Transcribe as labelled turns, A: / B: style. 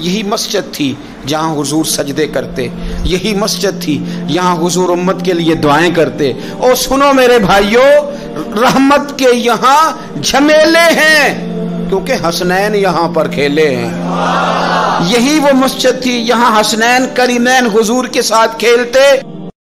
A: यही मस्जिद थी जहाँ हुजूर सजदे करते। यही मस्जिद थी यहाँ हुजूर उम्मत के लिए दुआएँ करते। और सुनो मेरे भाइयों, रहमत के यहाँ झमेले हैं, क्योंकि हसनैन यहाँ पर खेले हैं। यही वो मस्जिद थी यहाँ हसनैन करीनैन हुजूर के साथ खेलते।